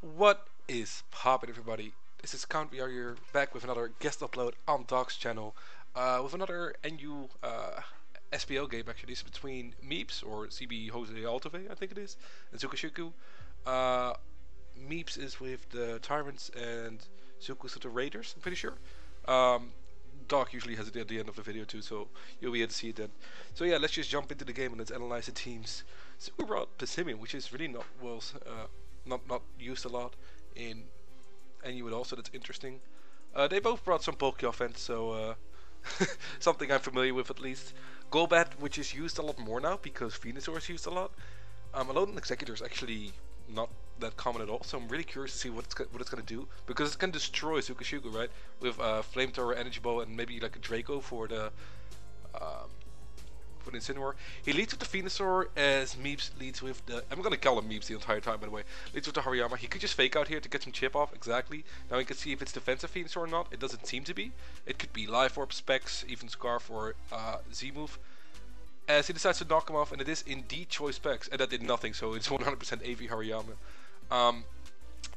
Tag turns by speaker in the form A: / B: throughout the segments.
A: What is poppin' everybody? This is Count VR here, back with another guest upload on Dokk's channel, uh, with another NU uh, SPL game actually. Is between Meeps, or CB Jose Altuve, I think it is, and Zukushiku. Uh, Meeps is with the Tyrunts and Zuku's with the Raiders, I'm pretty sure. Um, Dokk usually has it at the end of the video too, so you'll be able to see it then. So yeah, let's just jump into the game and let's analyze the teams. So we brought Passimian, which is really not well, uh, not not used a lot in NU at all, so that's interesting. Uh, they both brought some bulky offense, so uh, something I'm familiar with at least. Golbat, which is used a lot more now because Venusaur is used a lot. Um, Alolan Exeggutor is actually not that common at all, so I'm really curious to see what it's what it's gonna do because it can destroy Zukushiku, right? With uh, Flamethrower, Energy Ball, and maybe like a Draco for the um, the Incineroar. He leads with the Venusaur as Meeps leads with the. I'm gonna call him Meeps the entire time, by the way. Leads with the Hariyama. He could just fake out here to get some chip off, exactly. Now we can see if it's defensive Venusaur or not. It doesn't seem to be. It could be Life Orb, Specs, even Scarf, or uh, Z move as he decides to knock him off, and it is indeed choice specs, and that did nothing, so it's 100% AV Hariyama. Um,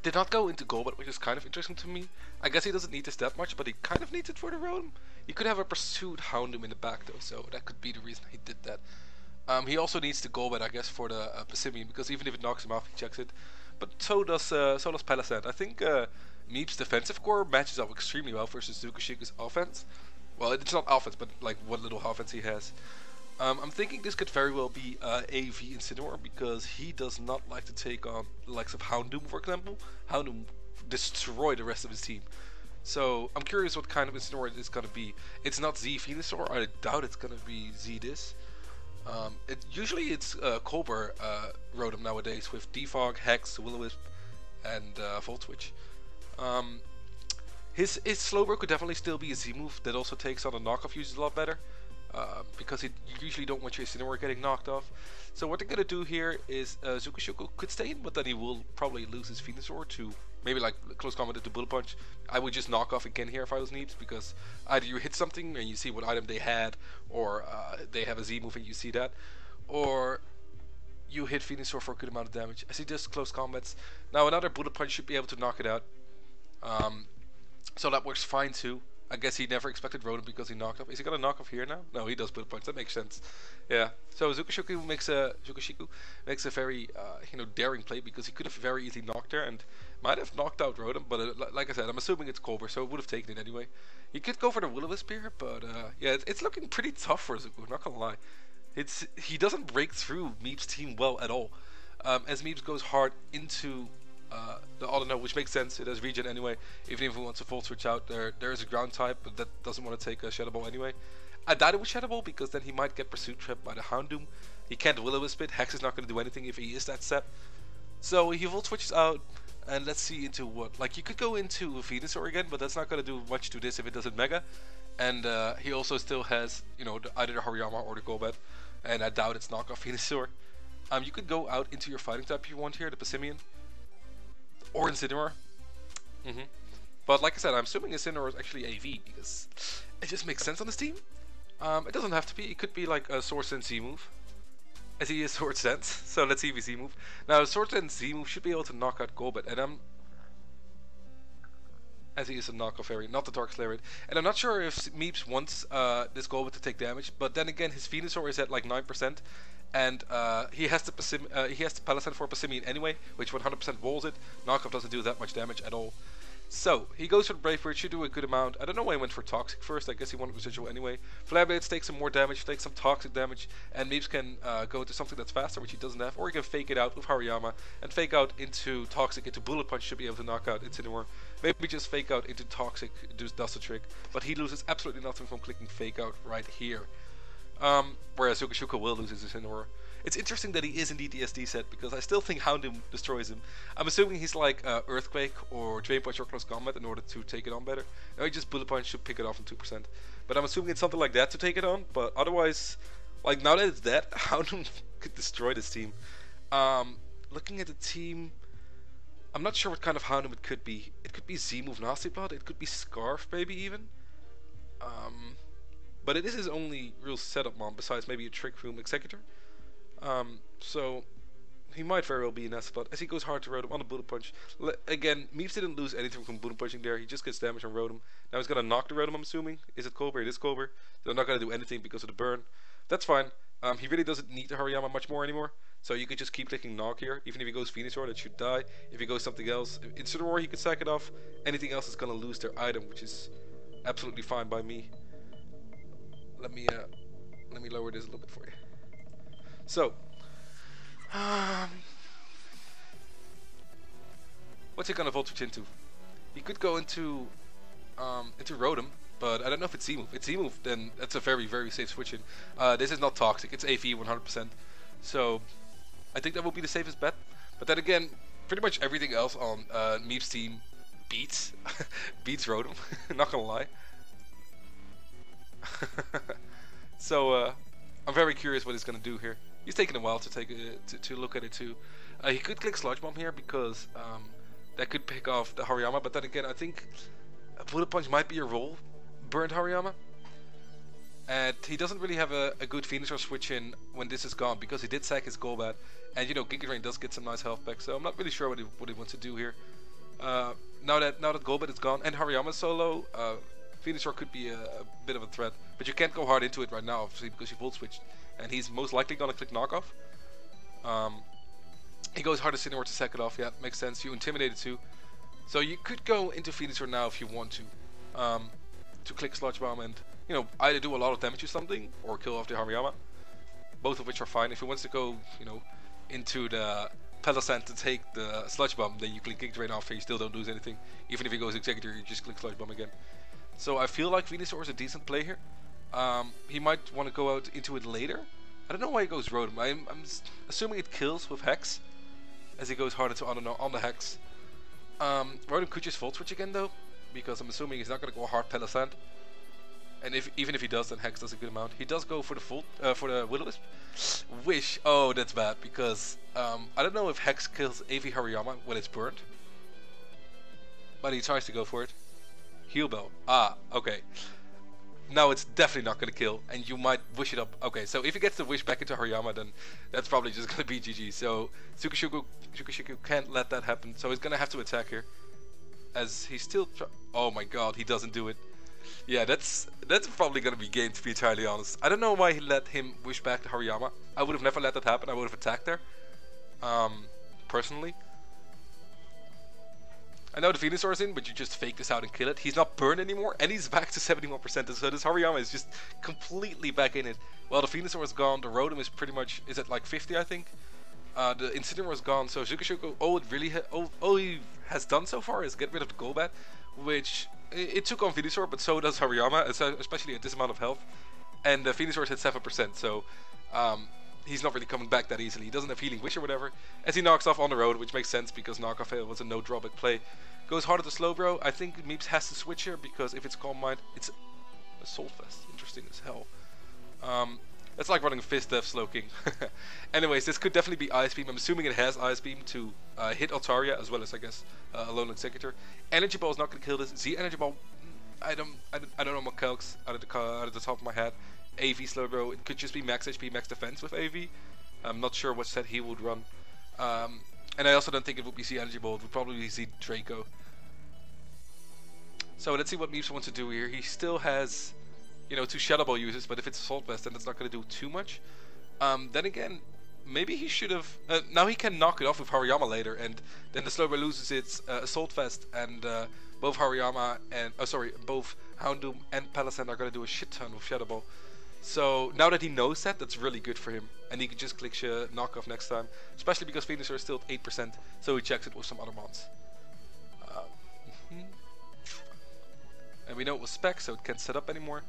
A: did not go into Golbat, which is kind of interesting to me. I guess he doesn't need this that much, but he kind of needs it for the roam. He could have a pursued Houndoom in the back though, so that could be the reason he did that. Um, he also needs the Golbat, I guess, for the uh, because even if it knocks him off, he checks it. But so does uh, so does Palossand. I think uh, Meep's defensive core matches up extremely well versus Zukushiku's offense. Well, it's not offense, but like what little offense he has. Um, I'm thinking this could very well be uh, AV Incineroar because he does not like to take on the likes of Houndoom, for example. Houndoom destroy the rest of his team. So I'm curious what kind of Incineroar it's gonna be. It's not Z Venusaur. I doubt it's gonna be Z this. Um, it, usually it's uh, Colbur uh, Rotom nowadays with Defog, Hex, Will-O-Wisp, and uh, Volt Switch. Um, his his Slowbro could definitely still be a Z move that also takes on the knockoff users a lot better. Uh, because it, you usually don't want your Incineroar getting knocked off. So what they're gonna do here is uh, Zukushiku could stay in, but then he will probably lose his Venusaur to maybe like close combat to Bullet Punch. I would just knock off again here if I was needs because either you hit something and you see what item they had, or uh, they have a Z move and you see that, or you hit Venusaur for a good amount of damage. I see just close combats. Now another Bullet Punch should be able to knock it out. Um, so that works fine too. I guess he never expected Rotom because he knocked off. Is he gonna knock off here now? No, he does Bullet Punch. That makes sense. Yeah. So Zukushiku makes a Zukushiku makes a very uh, you know daring play because he could have very easily knocked her and might have knocked out Rotom. But uh, like I said, I'm assuming it's Colbur, so it would have taken it anyway. He could go for the Will-O-Wisp here, but uh, yeah, it's, it's, looking pretty tough for Zuku. Not gonna lie. It's he doesn't break through Meep's team well at all. Um, as Meeps goes hard into uh, the auto which makes sense. It has regen anyway. Even if he wants to full switch out, there there is a ground type, but that doesn't want to take a Shadow Ball anyway. I doubt it with Shadow Ball because then he might get Pursuit Trap by the Houndoom. He can't Will-O-Wisp it. Hex is not going to do anything if he is that set. So he full switches out, and let's see into what. Like you could go into Venusaur again, but that's not going to do much to this if it doesn't Mega. And uh, he also still has, you know, the, either the Hariyama or the Golbat, and I doubt it's knockoff Venusaur. Um, you could go out into your fighting type if you want here, the Passimian or Incineroar. Mm -hmm. But like I said, I'm assuming Incineroar is actually AV because it just makes sense on this team. Um, it doesn't have to be. It could be like a Swords Dance Z move. As he is Swords Dance, so let's see if he Z move. Now, Swords Dance Z move should be able to knock out Golbat, and I'm as he is a knockoff fairy, not the Dark Slayer. And I'm not sure if Meeps wants uh, this Golbat to take damage, but then again, his Venusaur is at like 9%, and uh, he has to Passim uh, he has to Palossand for Passimian anyway, which 100% walls it. Knockoff doesn't do that much damage at all. So, he goes for the Brave Bird, should do a good amount. I don't know why he went for Toxic first, I guess he wanted Residual anyway. Flare Blitz takes some more damage, takes some Toxic damage, and Meeps can uh, go into something that's faster, which he doesn't have, or he can fake it out with Hariyama, and fake out into Toxic, into Bullet Punch, should be able to knock out Incineroar. Maybe just fake out into Toxic, does, does the trick, but he loses absolutely nothing from clicking fake out right here. Um, whereas Zukushiku will lose his Incineroar. It's interesting that he is indeed the SD set because I still think Houndoom destroys him. I'm assuming he's like uh, Earthquake or Drain Punch or Close Combat in order to take it on better. Now he just Bullet Punch should pick it off in 2%. But I'm assuming it's something like that to take it on. But otherwise, like now that it's dead, Houndoom could destroy this team. Um, looking at the team, I'm not sure what kind of Houndoom it could be. It could be Z-Move Nasty Plot, it could be Scarf maybe even. Um, but it is his only real setup mom besides maybe a Trick Room Exeggutor. Um, so he might very well be in that spot as he goes hard to Rotom on the Bullet Punch. Again, Meeps didn't lose anything from Bullet Punching there. He just gets damage on Rotom. Now he's to knock the Rotom, I'm assuming. Is it Colbur? It is Colbur. They're not to do anything because of the burn. That's fine. Um, he really doesn't need the Hariyama much more anymore. So you could just keep clicking knock here. Even if he goes Venusaur, that should die. If he goes something else, Incineroar, he could sack it off. Anything else is going to lose their item, which is absolutely fine by me. Let me uh, let me lower this a little bit for you. So, um, what's he gonna voltage into? He could go into um, into Rotom, but I don't know if it's Z move. If it's Z move, then that's a very very safe switch in. Uh, this is not toxic. It's AV 100%. So I think that will be the safest bet. But then again, pretty much everything else on uh, Meep's team beats beats Rotom. not gonna lie. so uh, I'm very curious what he's gonna do here. He's taking a while to take a, to, to look at it too. Uh, he could click Sludge Bomb here because um, that could pick off the Hariyama. But then again, I think Bullet Punch might be a roll. Burned Hariyama. And he doesn't really have a, a good finisher switch in when this is gone because he did sack his Golbat. And you know, Giga Drain does get some nice health back, so I'm not really sure what he, what he wants to do here. Uh, now that now that Golbat is gone and Hariyama solo, uh, Venusaur could be a, a, bit of a threat. But you can't go hard into it right now, obviously, because you full switched. And he's most likely gonna click knockoff. Um, he goes hard as Incineroar to it off, yeah, makes sense. You intimidated too. So you could go into Venusaur now if you want to. Um, to click Sludge Bomb and you know, either do a lot of damage to something or kill off the Hariyama. Both of which are fine. If he wants to go, you know, into the Palossand to take the Sludge Bomb, then you click Giga Drain off and you still don't lose anything. Even if he goes Exeggutor, you just click Sludge Bomb again. So I feel like Venusaur is a decent play here. Um, he might want to go out into it later. I don't know why he goes Rotom. I'm, I'm assuming it kills with Hex as he goes harder to on the, on the Hex. Um, Rotom could just Volt Switch again though, because I'm assuming he's not going to go hard Palossand. And if even if he does, then Hex does a good amount. He does go for the full uh, for the Will-O-Wisp. Wish. Oh, that's bad because um, I don't know if Hex kills AV Hariyama when it's burned, but he tries to go for it. Heal Bell. Ah, okay. Now it's definitely not going to kill, and you might wish it up. Okay, so if he gets the wish back into Hariyama, then that's probably just going to be GG. So Zukushiku, Zukushiku can't let that happen, so he's going to have to attack here. As he's still... Oh my god, he doesn't do it. Yeah, that's that's probably gonna be game to be entirely honest. I don't know why he let him wish back to Hariyama. I would have never let that happen. I would have attacked there. Um, personally. I know the Venusaur is in, but you just fake this out and kill it. He's not burned anymore, and he's back to 71%. So this Hariyama is just completely back in it. Well, the Venusaur is gone. The Rotom is pretty much is at like 50, I think. Uh, the Incineroar is gone. So Zukushiku, all it really all, all he has done so far is get rid of the Golbat, which it took on Venusaur, but so does Hariyama, especially at this amount of health. And uh, Venusaur's at 7%, so um, he's not really coming back that easily. He doesn't have Healing Wish or whatever. As he knocks off on the road, which makes sense because knockoff was a no drawback play. Goes hard at the Slowbro. I think Meeps has to switch here because if it's Calm Mind, it's a Soul Fest. Interesting as hell. Um, it's like running Fist Death Slowking. Anyways, this could definitely be Ice Beam. I'm assuming it has Ice Beam to uh, hit Altaria as well as, I guess, uh, Alolan Exeggutor. Energy Ball is not going to kill this. Z Energy Ball, mm, I don't, I don't, I don't know my calcs out of the out of the top of my head. AV Slowbro, it could just be max HP, max defense with AV. I'm not sure what set he would run. Um, and I also don't think it would be Z Energy Ball. It would probably be Z Draco. So let's see what Meeps wants to do here. He still has you know, two Shadow Ball uses, but if it's Assault Vest, then it's not going to do too much. Um, then again, maybe he should have... Uh, now he can knock it off with Hariyama later, and then the Slowbro loses its uh, Assault Vest, and uh, both Hariyama and... Oh, sorry, both Houndoom and Palossand are going to do a shit ton with Shadow Ball. So now that he knows that, that's really good for him. And he can just click sh knockoff next time. Especially because Venusaur is still at 8%, so he checks it with some other mons. Uh, mm -hmm. And we know it was spec, so it can't set up anymore.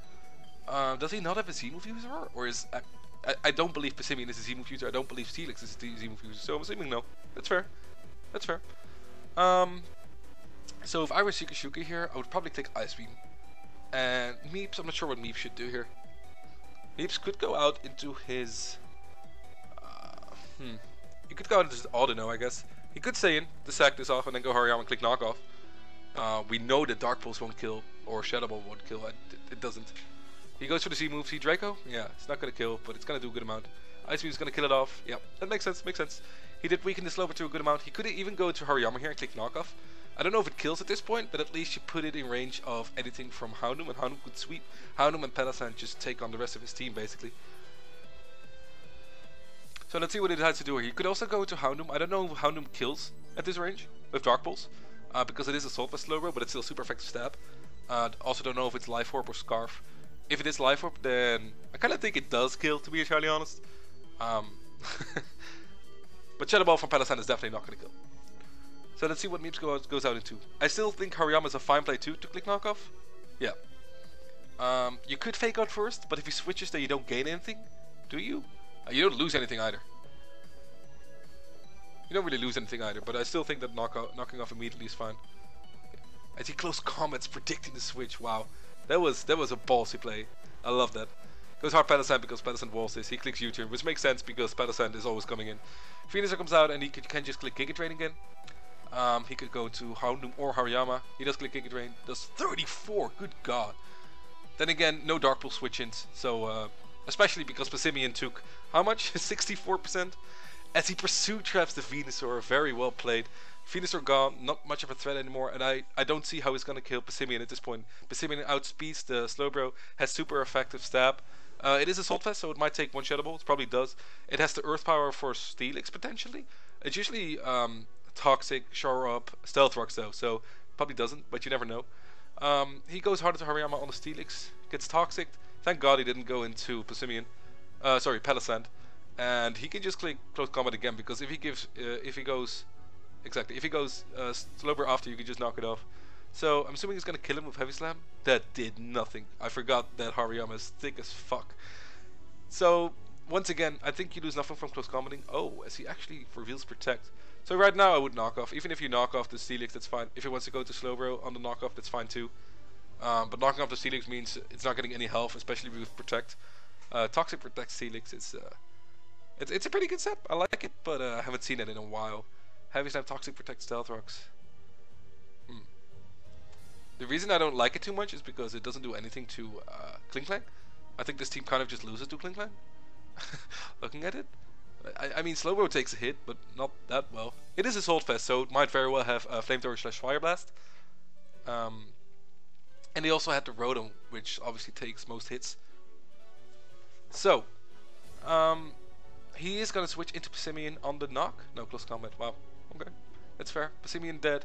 A: Uh, does he not have a Z-move user? Or is... Uh, I, I don't believe Passimian is a Z-move user. I don't believe Steelix is a Z-move user. So I'm assuming no. That's fair. That's fair. Um, so if I were Zukushiku here, I would probably click Ice Beam. And Meeps, I'm not sure what Meeps should do here. Meeps could go out into his... Uh, hmm. He could go out into his Audino, I guess. He could stay in, to sack this off, and then go Hariyama and click knockoff. Uh, we know that Dark Pulse won't kill, or Shadow Ball won't kill. It, it doesn't. He goes for the Z move. Z Draco? Yeah, it's not gonna kill, but it's gonna do a good amount. Ice Beam is gonna kill it off. Yeah, that makes sense. Makes sense. He did weaken the Slowbro to a good amount. He could even go to Hariyama here and click knockoff. I don't know if it kills at this point, but at least you put it in range of anything from Houndoom, and Houndoom could sweep. Houndoom and Palossand just take on the rest of his team, basically. So let's see what he decides to do here. He could also go to Houndoom. I don't know if Houndoom kills at this range with Dark Pulse, uh, because it is a Assault Vest Slowbro, but it's still super effective stab. Uh, also don't know if it's Life Orb or Scarf. If it is Life Orb, then I kind of think it does kill, to be entirely honest. Um, but Shadow Ball from Palossand is definitely not going to kill. So let's see what Meeps goes, goes out into. I still think Hariyama is a fine play too to click knockoff. Yeah. Um, you could fake out first, but if he switches then you don't gain anything, do you? Uh, you don't lose anything either. You don't really lose anything either, but I still think that knock out, knocking off immediately is fine. I see close comments predicting the switch. Wow, that was that was a ballsy play. I love that. Goes hard Palossand because Palossand walls this. He clicks U-turn, which makes sense because Palossand is always coming in. Venusaur comes out and he can just click Giga Drain again. Um, he could go to Houndoom or Hariyama. He does click Giga Drain. Does 34. Good God. Then again, no Dark Pulse switch-ins. So, uh, especially because Passimian took how much? 64%? As he pursued traps the Venusaur. Very well played. Venusaur gone, not much of a threat anymore, and I, I don't see how he's gonna kill Passimian at this point. Passimian outspeeds the Slowbro, has super effective stab. Uh, it is Assault Vest, so it might take one Shadow Ball. It probably does. It has the Earth Power for Steelix potentially. It's usually um, Toxic, Shower Up, Stealth Rocks though, so probably doesn't, but you never know. Um, he goes harder to Hariyama on the Steelix, gets Toxic. Thank God he didn't go into Passimian. Uh, sorry, Palossand. And he can just click Close Combat again, because if he gives, uh, if he goes, exactly, if he goes uh, Slowbro after, you can just knock it off. So I'm assuming he's gonna kill him with Heavy Slam. That did nothing. I forgot that Hariyama is thick as fuck. So once again, I think you lose nothing from close combating. Oh, as he actually reveals Protect. So right now I would knock off. Even if you knock off the Steelix, that's fine. If he wants to go to Slowbro on the knockoff, that's fine too. Um, but knocking off the Steelix means it's not getting any health, especially with Protect. Uh, Toxic Protect Steelix uh, it's it's a pretty good set. I like it, but uh, I haven't seen it in a while. Heavy Slam Toxic Protect Stealth Rocks. Hmm. The reason I don't like it too much is because it doesn't do anything to uh, Klinklang. I think this team kind of just loses to Klinklang. Looking at it. I, I mean, Slowbro takes a hit, but not that well. It is a Assault Vest, so it might very well have a Flamethrower slash Fire Blast. Um, and he also had the Rotom, which obviously takes most hits. So, um, he is going to switch into Passimian on the knock. No, close combat. Wow. Okay. That's fair. Passimian dead.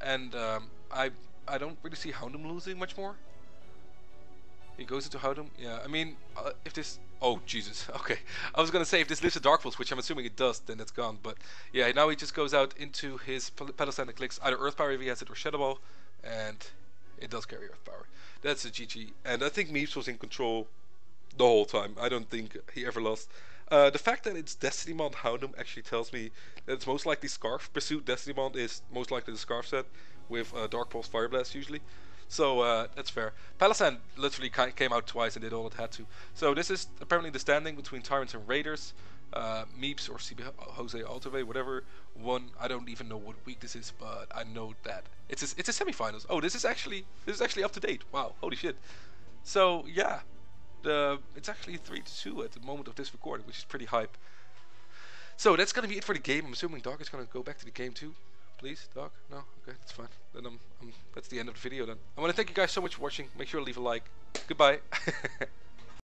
A: And um, I I don't really see Houndoom losing much more. He goes into Houndoom. Yeah, I mean, uh, if this... Oh, Jesus. Okay. I was going to say, if this lives a Dark Pulse, which I'm assuming it does, then it's gone. But yeah, now he just goes out into his Palossand and clicks either Earth Power if he has it or Shadow Ball. And it does carry Earth Power. That's a GG. And I think Meeps was in control the whole time. I don't think he ever lost. Uh, the fact that it's Destiny Destinymon Houndoom actually tells me that it's most likely Scarf. Pursuit Destiny Destinymon is most likely the Scarf set with uh, Dark Pulse Fire Blast usually. So uh, that's fair. Palossand literally came out twice and did all it had to. So this is apparently the standing between Tyrunts and Raiders. Uh, Meeps or CB Jose Altuve, whatever, one. I don't even know what week this is, but I know that it's a, it's a semifinals. Oh, this is actually this is actually up to date. Wow, holy shit. So yeah, the it's actually three to two at the moment of this recording, which is pretty hype. So that's gonna be it for the game. I'm assuming Dokk is gonna go back to the game too. Please, Dokk? No? Okay, that's fine. Then I'm, I'm that's the end of the video then. I wanna thank you guys so much for watching. Make sure to leave a like. Goodbye.